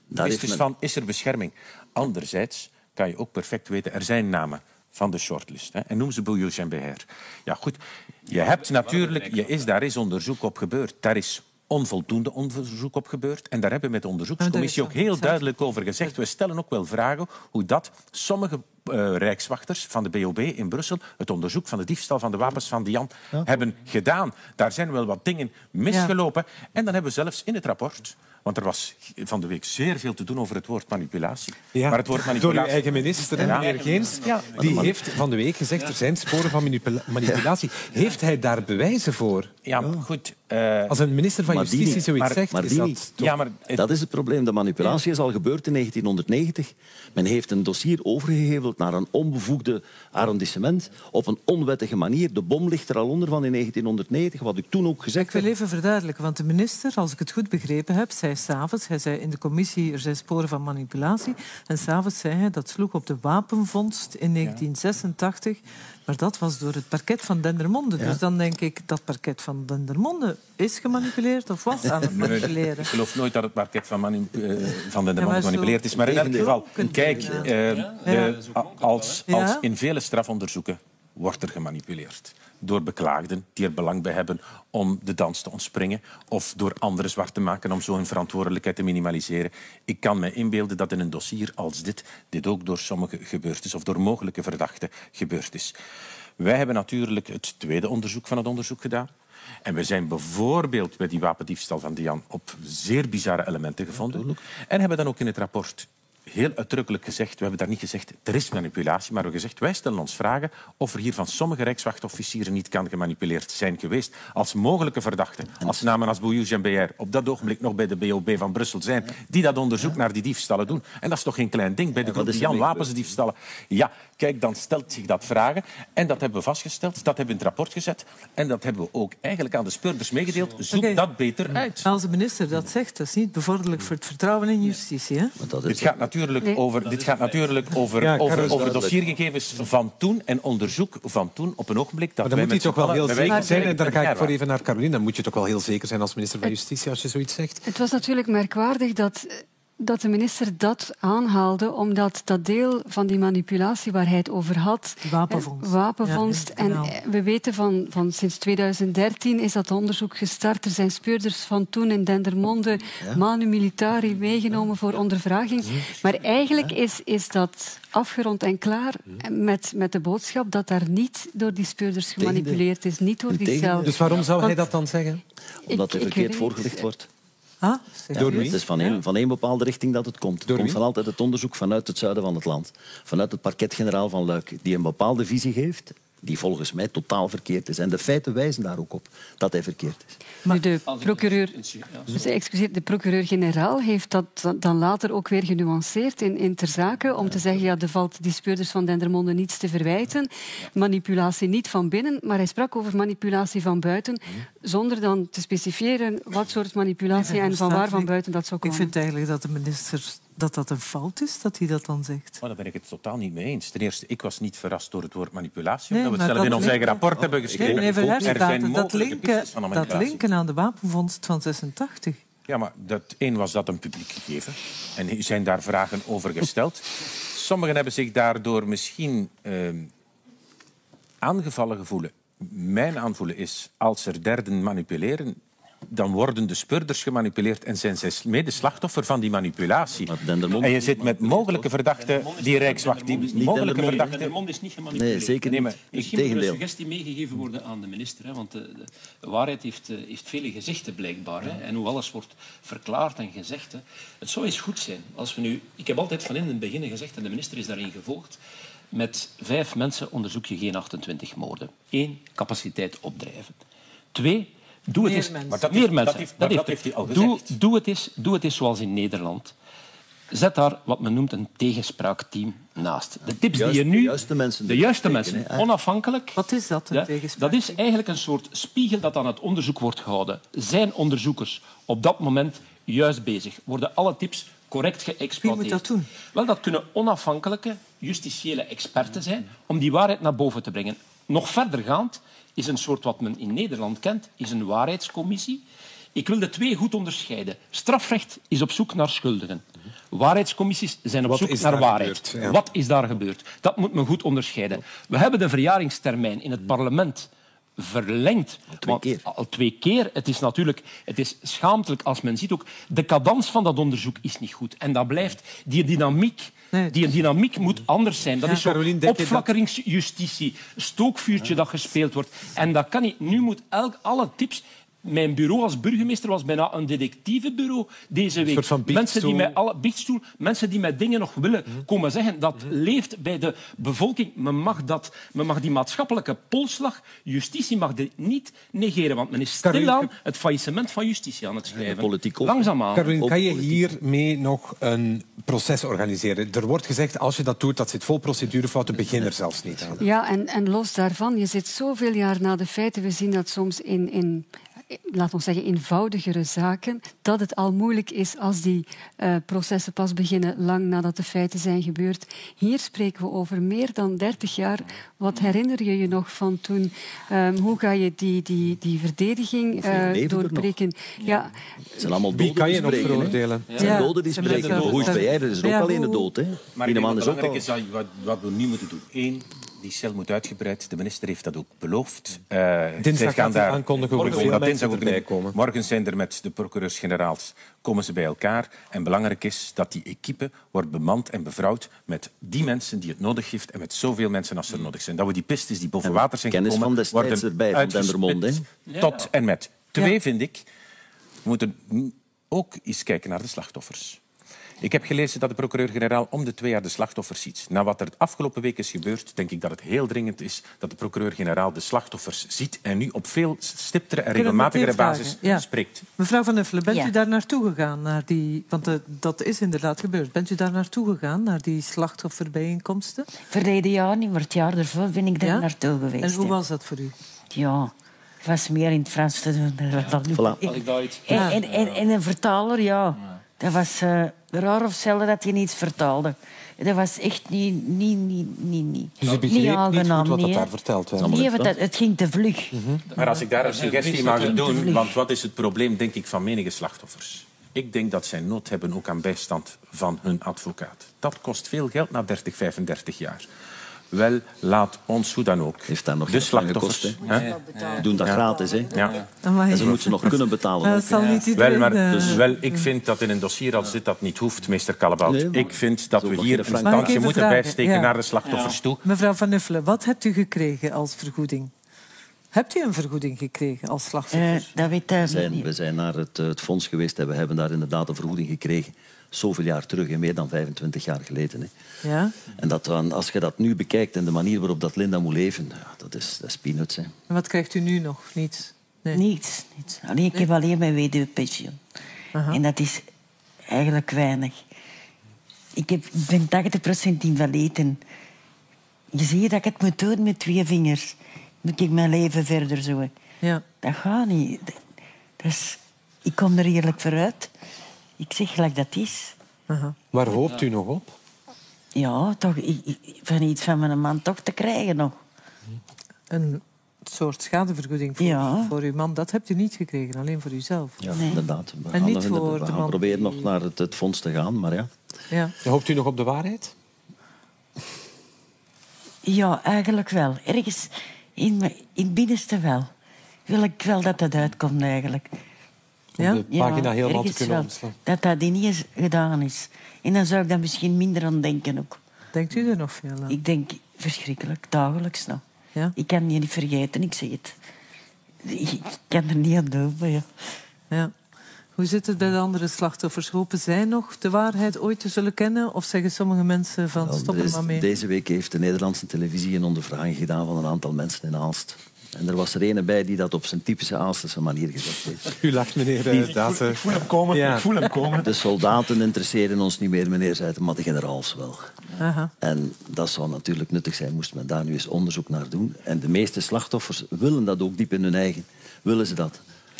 Daar is dus van, is er bescherming? Anderzijds kan je ook perfect weten, er zijn namen van de shortlist. Hè, en noem ze Bouillot en Beher. Ja, goed. Je hebt natuurlijk, je is, daar is onderzoek op gebeurd. Daar is onvoldoende onderzoek op gebeurd. En daar hebben we met de onderzoekscommissie ook heel duidelijk over gezegd. We stellen ook wel vragen hoe dat sommige eh, rijkswachters van de BOB in Brussel het onderzoek van de diefstal van de wapens van Dian hebben gedaan. Daar zijn wel wat dingen misgelopen. En dan hebben we zelfs in het rapport... Want er was van de week zeer veel te doen over het woord manipulatie. Ja, maar het woord door manipulatie... uw eigen minister, hè, Ja. meneer Geens. Ja. Die heeft van de week gezegd, er zijn sporen van manipula- manipulatie. Heeft hij daar bewijzen voor? Ja, goed. eh, Als een minister van Justitie zoiets Maar- zegt, is dat toch... Ja, maar Dat is het probleem. De manipulatie is al gebeurd in 1990. Men heeft een dossier naar een onbevoegde arrondissement op een onwettige manier. De bom ligt er al onder van in 1990, wat ik toen ook gezegd Ik wil heb. even verduidelijken, want de minister, als ik het goed begrepen heb, zei s'avonds, hij zei in de commissie er zijn sporen van manipulatie, en s'avonds zei hij dat sloeg op de wapenvondst in 1986, maar dat was door het parket van Dendermonde. Ja. Dus dan denk ik, dat parket van Dendermonde is gemanipuleerd of was aan het Nee, manipuleren. Ik geloof nooit dat het parket van, eh, van de Ja, maar gemanipuleerd is. Maar in elk geval, kijk, eh, de- als, als in vele strafonderzoeken wordt er gemanipuleerd. Door beklaagden die er belang bij hebben om de dans te ontspringen. Of door anderen zwart te maken om zo hun verantwoordelijkheid te minimaliseren. Ik kan me inbeelden dat in een dossier als dit, dit ook door sommigen gebeurd is. Of door mogelijke verdachten gebeurd is. Wij hebben natuurlijk het tweede onderzoek van het onderzoek gedaan. En we zijn bijvoorbeeld bij die wapendiefstal van Dian op zeer bizarre elementen gevonden. En hebben dan ook in het rapport heel uitdrukkelijk gezegd, we hebben daar niet gezegd er is manipulatie, maar we hebben gezegd wij stellen ons vragen of er hier van sommige rijkswachtofficieren niet kan gemanipuleerd zijn geweest als mogelijke verdachten. Als namen als Bouillou en BR op dat ogenblik nog bij de BOB van Brussel zijn, die dat onderzoek naar die diefstallen doen. En dat is toch geen klein ding bij de groep Jan mee wapensdiefstallen. Ja, kijk, dan stelt zich dat vragen. En dat hebben we vastgesteld, dat hebben we in het rapport gezet. En dat hebben we ook eigenlijk aan de speurders meegedeeld. Zoek dat beter uit. Als de minister dat zegt, dat is niet bevorderlijk voor het vertrouwen in justitie. Hè? Dit gaat natuurlijk Nee. over, dit gaat natuurlijk over, Ja, over, over dossiergegevens van toen en onderzoek van toen op een ogenblik dat Maar dan wij moet hij met toch wel heel zeker zijn. En daar ga ik voor even naar Caroline. Dan moet je toch wel heel zeker zijn als minister van Justitie als je zoiets zegt. Het was natuurlijk merkwaardig dat dat de minister dat aanhaalde, omdat dat deel van die manipulatie waar hij het over had... Wapenvondst. eh, wapenvondst. Ja, en eh, we weten van, van sinds 2013 is dat onderzoek gestart. Er zijn speurders van toen in Dendermonde, Manu Militari, meegenomen voor ondervraging. Maar eigenlijk is, is dat afgerond en klaar met, met de boodschap dat daar niet door die speurders gemanipuleerd is, niet door die cel. Dus waarom zou hij dat dan zeggen? Omdat hij ik verkeerd niet. wordt. Ah, Door wie? Het is van één, van één bepaalde richting dat het komt. Het Door komt wie? van altijd het onderzoek vanuit het zuiden van het land. Vanuit het parket-generaal van Luik. Die een bepaalde visie geeft, die volgens mij totaal verkeerd is. En de feiten wijzen daar ook op dat hij verkeerd is. Nu, de procureur, dus, excuseer, de procureur-generaal heeft dat dan later ook weer genuanceerd in, in ter zake om te zeggen, ja, er valt die speurders van Dendermonde niets te verwijten. Manipulatie niet van binnen, maar hij sprak over manipulatie van buiten, zonder dan te specifieren wat soort manipulatie en van waar van buiten dat zou Ik komen. vind eigenlijk dat de minister dat dat een fout is dat hij dat dan zegt. Maar daar ben ik het totaal niet mee eens. Ten eerste, ik was niet verrast door het woord manipulatie. Nee, omdat we het zelf in ons eigen rapport hebben geschreven. Nee, meneer er zijn dat, linken, dat linken aan de wapenvondst van 86. Ja, maar dat, één was dat een publiek gegeven. En er zijn daar vragen over gesteld. Sommigen hebben zich daardoor misschien ehm, aangevallen gevoelen. Mijn aanvoelen is, als er derden manipuleren, dan worden de speurders gemanipuleerd en zijn zij medeslachtoffer van die manipulatie. En je zit met mogelijke verdachten, die Rijkswacht, die mogelijke verdachten... Dendermonde is niet gemanipuleerd. Nee, zeker niet. maar Misschien moet er een suggestie meegegeven worden aan de minister. Hè, want de, de waarheid heeft, eh, heeft vele gezichten blijkbaar. Hè, en hoe alles wordt verklaard en gezegd. Hè. Het zou eens goed zijn als we nu... Ik heb altijd van in het begin gezegd, en de minister is daarin gevolgd, met vijf mensen onderzoek je geen 28 moorden. Eén, capaciteit opdrijven. Twee, doe het Meer eens... mensen. Maar dat meer heeft- mensen. dat heeft- dat heeft hij al doe, gezegd. doe, het eens, doe het eens zoals in Nederland. Zet daar wat men noemt een tegenspraakteam naast. De tips Juist- die je nu... de juiste mensen De juiste mensen, onafhankelijk. Wat is dat, een Ja, tegenspraak? dat is eigenlijk een soort spiegel dat aan het onderzoek wordt gehouden. Zijn onderzoekers op dat moment juist bezig? Worden alle tips correct geëxploiteerd? Wie moet dat doen? Wel, dat kunnen onafhankelijke, justitiële experten zijn om die waarheid naar boven te brengen. Nog verdergaand is een soort wat men in Nederland kent, is een waarheidscommissie. Ik wil de twee goed onderscheiden. Strafrecht is op zoek naar schuldigen. Waarheidscommissies zijn op Wat zoek naar waarheid. gebeurd? Ja. Wat is daar gebeurd? Dat moet men goed onderscheiden. We hebben de verjaringstermijn in het parlement verlengd. Al twee keer. Al twee keer. Het is natuurlijk het is schaamtelijk als men ziet ook... De cadans van dat onderzoek is niet goed. En dat blijft... Die dynamiek, Nee, die dynamiek moet anders zijn. Dat Ja, is zo Caroline, denk je dat- opflakkeringsjustitie, stookvuurtje dat gespeeld wordt. En dat kan niet. Nu moet elk, alle tips... Mijn bureau als burgemeester was bijna een detectivebureau deze week. soort van mensen die mij alle biechtstoel, mensen die mij dingen nog willen Mhm. komen zeggen, dat leeft bij de bevolking. Men mag, dat, men mag die maatschappelijke polslag, justitie mag dit niet negeren, want men is stilaan het faillissement van justitie aan het schrijven. politiek ook. Langzaamaan. Caroline, kan je politiek. hiermee nog een proces organiseren? Er wordt gezegd, als je dat doet, dat zit vol procedurefouten, begin er zelfs niet aan. Ja, en, en los daarvan, je zit zoveel jaar na de feiten. We zien dat soms in, in laat ons zeggen, eenvoudigere zaken, dat het al moeilijk is als die eh, processen pas beginnen lang nadat de feiten zijn gebeurd. Hier spreken we over meer dan 30 jaar. Wat herinner je je nog van toen? Ehm, hoe ga je die, die, die verdediging eh, doorbreken? Ja, Het zijn allemaal Wie doden kan die je nog veroordelen? Het zijn Ja, doden die spreken. dat Hoe is bij jij? Er is ook Ja, alleen een hoe- dood. Hè. Maar ik Die denk man dat is ook belangrijk al... is dat, wat, wat we nu moeten doen. Eén, die cel moet uitgebreid. De minister heeft dat ook beloofd. Uh, Dinsdag gaat hij aankondigen Morgen, mensen dinsdag ook komen. Morgen zijn er met de procureurs-generaals komen ze bij elkaar. En belangrijk is dat die equipe wordt bemand en bevrouwd met die mensen die het nodig heeft en met zoveel mensen als er nodig zijn. Dat we die pistes die boven En water zijn kennis gekomen, van destijds worden erbij, van Dendermonde, Tot en met. Twee vind ik, we moeten ook eens kijken naar de slachtoffers. Ik heb gelezen dat de procureur-generaal om de twee jaar de slachtoffers ziet. Na wat er de afgelopen week is gebeurd, denk ik dat het heel dringend is dat de procureur-generaal de slachtoffers ziet en nu op veel stiptere en regelmatigere basis Ja. spreekt. Mevrouw Van Uffelen, bent Ja. u daar naartoe gegaan? Naar die, want eh, dat is inderdaad gebeurd. Bent u daar naartoe gegaan, naar die slachtofferbijeenkomsten? Verleden jaar niet, maar het jaar ervoor ben ik daar Ja? naartoe geweest. En hoe was dat voor u? Ja, het was meer in het Frans te doen. Dan nu. Voilà. En, en, en een vertaler, ja. Dat was eh, raar of zelden dat je iets vertaalde. Dat was echt niet, niet, niet, niet, niet, Dus je niet begreep niet aangenaam. goed wat dat daar verteld werd. Nee, want dat, het ging te vlug. Maar als ik daar een suggestie mag doen, want wat is het probleem, denk ik, van menige slachtoffers? Ik denk dat zij nood hebben ook aan bijstand van hun advocaat. Dat kost veel geld na 30, 35 jaar. Wel, laat ons hoe dan ook. Heeft daar nog de slachtoffers. gekost, hè? We doen dat gratis, hè? Ja. En ze moeten ze nog kunnen betalen. Dat zal niet iedereen... Wel, maar, dus wel, ik vind dat in een dossier als dit dat niet hoeft, meester Kallebout. Nee, ik vind dat we hier een even moeten bijsteken Ja. naar de slachtoffers toe. Mevrouw Van Nuffelen, wat hebt u gekregen als vergoeding? Hebt u een vergoeding gekregen als slachtoffer? Eh, dat weet We hij zijn, niet. we zijn naar het, eh, het fonds geweest en we hebben daar inderdaad een vergoeding gekregen. Zoveel jaar terug, hè, meer dan 25 jaar geleden. Hè. Ja? En dat, dan- als je dat nu bekijkt en de manier waarop dat Linda moet leven, ja, dat, is, dat is peanuts. Hè. En wat krijgt u nu nog? Niets? Nee. Niets. niets. Allee, ik heb alleen mijn weduwpensioen. Aha. En dat is eigenlijk weinig. Ik, heb, ik ben 80% invalide. en Je ziet dat ik het moet doen met twee vingers. Moet ik mijn leven verder zo. Ja. Dat gaat niet. Is, ik kom er eerlijk vooruit. Ik zeg gelijk dat is. Aha. Waar hoopt u nog op? Ja, toch i- i- van iets van mijn man toch te krijgen nog. Een soort schadevergoeding voor, Ja. voor uw man. Dat hebt u niet gekregen, alleen voor uzelf. Ja, Nee. inderdaad. We En gaan, niet voor we de man proberen die- nog naar het, het fonds te gaan, maar ja. Ja. Hoopt u nog op de waarheid? Ja, eigenlijk wel. Ergens in, in het binnenste wel. Wil ik wel dat dat uitkomt eigenlijk. Ja? Om de pagina helemaal te kunnen omslaan. Dat dat niet eens gedaan is. En dan zou ik daar misschien minder aan denken ook. Denkt u er nog veel aan? Ik denk verschrikkelijk, dagelijks nog. Ja? Ik kan je niet vergeten, ik zeg het. Ik kan er niet aan doen, maar ja. Ja. Hoe zit het bij de andere slachtoffers? Hopen zij nog de waarheid ooit te zullen kennen? Of zeggen sommige mensen van Wel, stop er maar mee? deze week heeft de Nederlandse televisie een ondervraging gedaan van een aantal mensen in Aalst. En er was er een bij die dat op zijn typische Aalsterse manier gezegd heeft. U lacht, meneer eh, Daten. Ik voel hem komen, Ja. ik voel hem komen. De soldaten interesseren ons niet meer, meneer zei het, maar de generaals wel. Aha. En dat zou natuurlijk nuttig zijn, moest men daar nu eens onderzoek naar doen. En de meeste slachtoffers willen dat ook diep in hun eigen. Willen ze dat?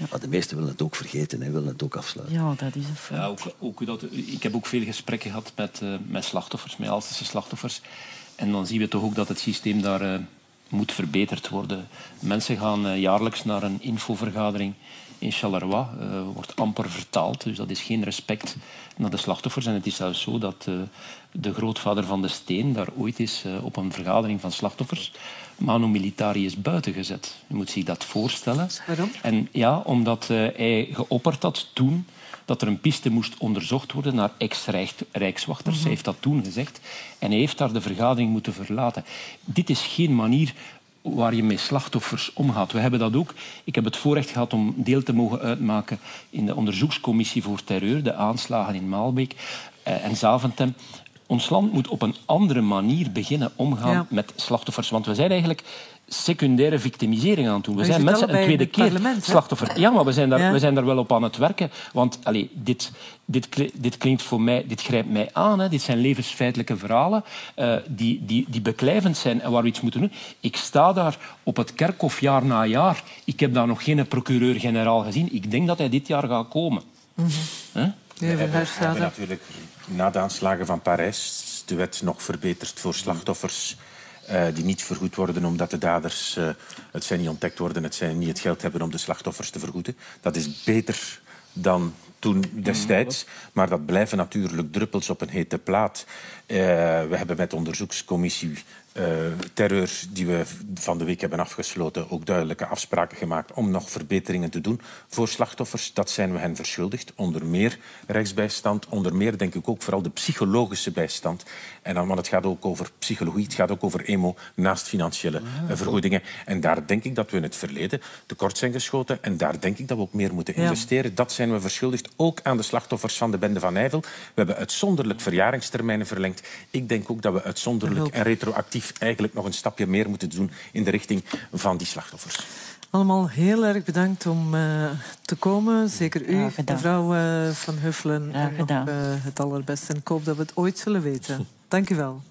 Maar de meesten willen het ook vergeten en willen het ook afsluiten. Ja, dat is een. Ja, ook, ook dat, ik heb ook veel gesprekken gehad met, eh, met slachtoffers, met Alsterse slachtoffers. En dan zien we toch ook dat het systeem daar eh, moet verbeterd worden. Mensen gaan eh, jaarlijks naar een infovergadering in Charleroi. eh wordt amper vertaald, dus dat is geen respect naar de slachtoffers. En het is zelfs zo dat eh, de grootvader van de Steen daar ooit is op een vergadering van slachtoffers manu militari is buiten gezet. Je moet zich dat voorstellen. Waarom? En ja, omdat eh, hij geopperd had toen dat er een piste moest onderzocht worden naar ex-rijkswachters. Hij heeft dat toen gezegd. En hij heeft daar de vergadering moeten verlaten. Dit is geen manier waar je met slachtoffers omgaat. We hebben dat ook. Ik heb het voorrecht gehad om deel te mogen uitmaken in de onderzoekscommissie voor terreur, de aanslagen in Maalbeek eh, en Zaventem. Ons land moet op een andere manier beginnen omgaan Ja. met slachtoffers. Want we zijn eigenlijk secundaire victimisering aan het doen. We zijn mensen een tweede keer slachtoffer. Ja, maar we zijn daar, Ja. we zijn daar wel op aan het werken. Want allee, dit, dit, dit klinkt voor mij, dit grijpt mij aan. Hè. Dit zijn levensfeitelijke verhalen eh, die, die, die beklijvend zijn en waar we iets moeten doen. Ik sta daar op het kerkhof jaar na jaar. Ik heb daar nog geen procureur-generaal gezien. Ik denk dat hij dit jaar gaat komen. We hebben, we hebben natuurlijk na de aanslagen van Parijs de wet nog verbeterd voor slachtoffers eh, die niet vergoed worden omdat de daders eh, het zijn niet ontdekt worden, het zijn niet het geld hebben om de slachtoffers te vergoeden. Dat is beter dan toen destijds, maar dat blijven natuurlijk druppels op een hete plaat. Eh, we hebben met de onderzoekscommissie eh, terreur die we van de week hebben afgesloten ook duidelijke afspraken gemaakt om nog verbeteringen te doen voor slachtoffers. Dat zijn we hen verschuldigd. Onder meer rechtsbijstand, onder meer denk ik ook vooral de psychologische bijstand. En dan, want het gaat ook over psychologie, het gaat ook over emo naast financiële eh, vergoedingen. En daar denk ik dat we in het verleden tekort zijn geschoten en daar denk ik dat we ook meer moeten Ja. investeren. Dat zijn we verschuldigd, ook aan de slachtoffers van de bende van Nijvel. We hebben uitzonderlijk verjaringstermijnen verlengd. Ik denk ook dat we uitzonderlijk en retroactief eigenlijk nog een stapje meer moeten doen in de richting van die slachtoffers. Allemaal heel erg bedankt om eh, te komen. Zeker u, mevrouw eh, Van Huffelen. Nog, eh, het allerbeste. En ik hoop dat we het ooit zullen weten. [laughs] Dank u wel.